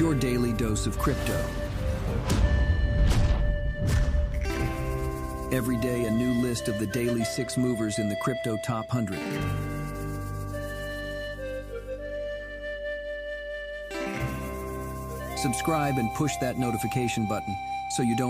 your daily dose of crypto. Every day, a new list of the daily six movers in the crypto top 100. Subscribe and push that notification button so you don't